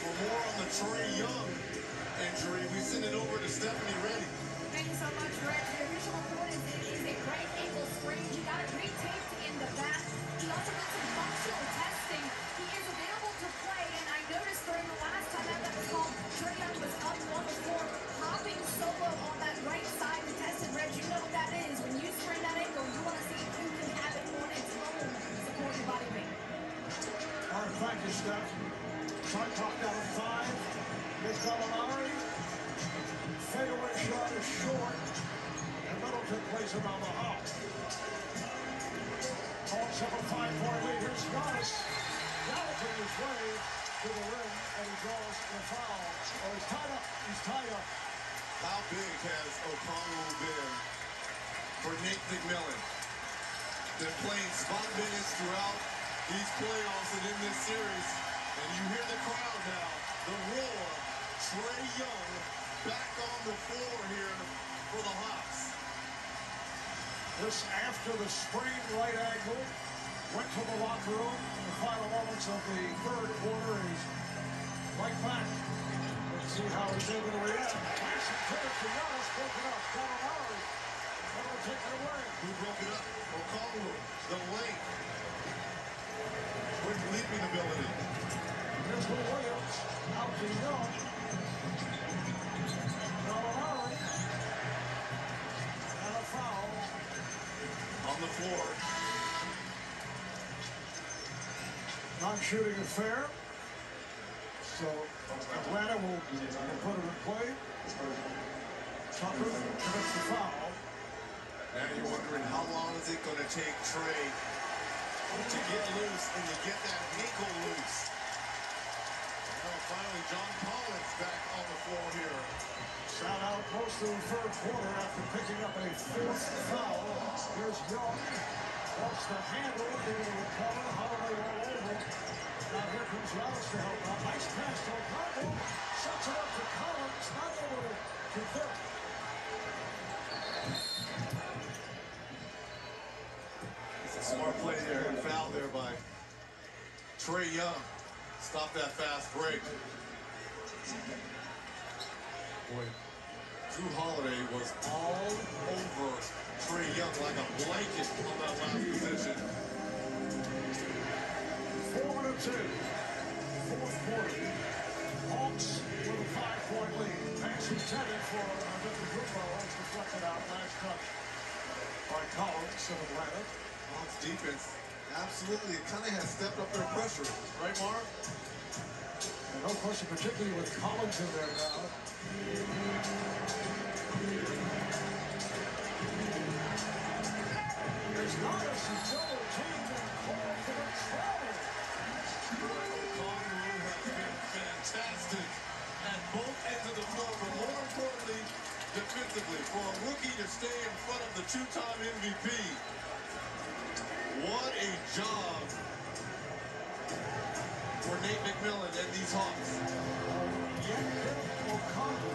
For more on the Trae Young injury, we send it over to Stephanie Ready. Thank you so much, Reg. The official report is it is a right ankle sprain. He got it retaped On the hop. Hawks have a five-point lead. Here's Giannis. Galloping his way to the rim, and he draws the foul. Oh, he's tied up. He's tied up. How big has Okongwu been for Nate McMillan? They're playing spot minutes throughout these playoffs and in this series. And you hear the crowd now, the roar. Trae Young back on the floor here for the Hawks. This after the sprained right ankle. Went to the locker room in the final moments of the third quarter. He's right back. Let's see how he's able to react. And clear to Giannis. Broken up. Gallinari. That'll take it away. Who broke it up? Okongwu, the length. Quick leaping ability. Here's Lou Williams. Out to Young. Gallinari. The floor. Non-shooting affair. So Atlanta will, will put it in play. Tucker commits the foul. Now you're wondering how long is it going to take Trae to get loose and to get that ankle loose. Out the third quarter after picking up a fourth foul. Here's Young. Wants to handle it, able to recover. Holiday all over. Now here comes Giannis to help out. Nice pass to Okongwu. Sets it up to Collins. Not able to convert. It's a smart play there and foul there by Trae Young. Stop that fast break. Boy, Jrue Holiday was all over Trae Young like a blanket on that last possession. Four a two. Fourth quarter. Hawks with a five-point lead. Pass intended for different Grupo. It's deflected out. Last touch by Collins of Atlanta. Hawks defense absolutely It kind of has stepped up their pressure. Right, Mark? No question, particularly with Collins in there now. There's Giannis and double team and call for the travel. Okongwu has been fantastic at both ends of the floor, but more importantly, defensively. For a rookie to stay in front of the two-time MVP, what a job for Nate McMillan and these Hawks. Okongwu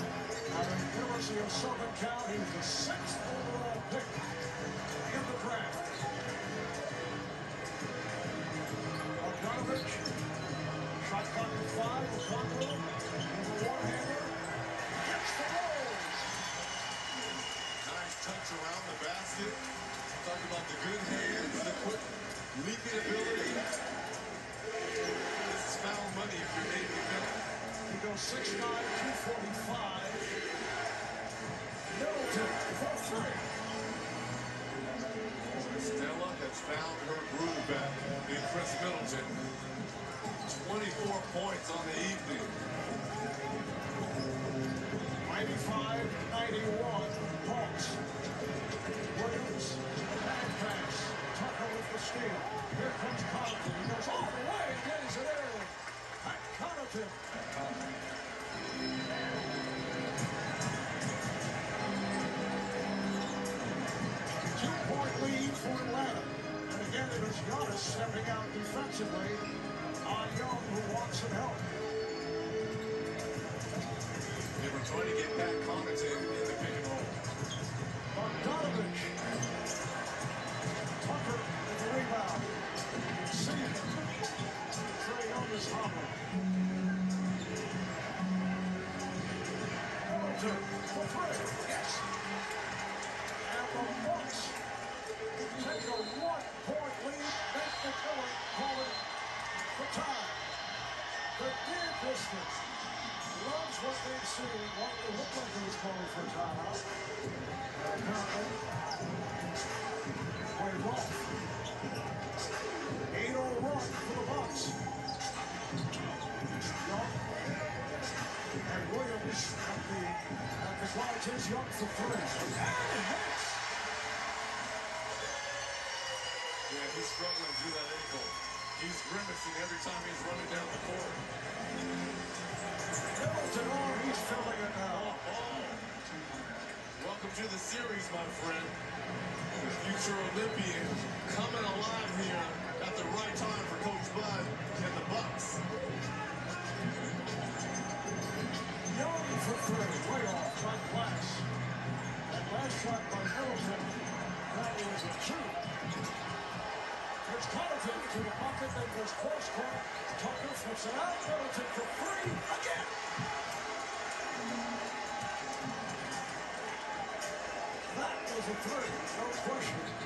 out of University of Southern Cal. He was the sixth overall pick in the draft. Bogdanovic, shot clock at five. Okongwu, number one-hander, gets the rolls. Nice touch around the basket. Talk about the good hands, the quick leaping ability. Foul money if you're Nate McMillan. He goes 6'9", 245. Middleton for three. Stella has found her groove back in Khris Middleton. 24 points on the evening. 95-91, Hawks. Two-point lead for Atlanta. And again, it is Giannis stepping out defensively on Young, who wants some help. They were trying to get Pat Connaughton in the Middleton for three. Yes. And the Bucks take a one-point lead. Nate McMillan calling for time. The near distance loves what they've seen. What it looked like he was calling for timeout. Apparently, played wrong. Yeah, he's struggling through that ankle. He's grimacing every time he's running down the court. Middleton on, oh, he's filling it now. Oh, oh. Welcome to the series, my friend. The future Olympian coming alive here at the right time for Coach Bud and the Bucks. Young for three, way off, by Glass. Last shot by Middleton, that was a two. Here's Connaughton to the bucket, then goes cross court. Tucker flips it out, Middleton for three, again. That was a three, no question.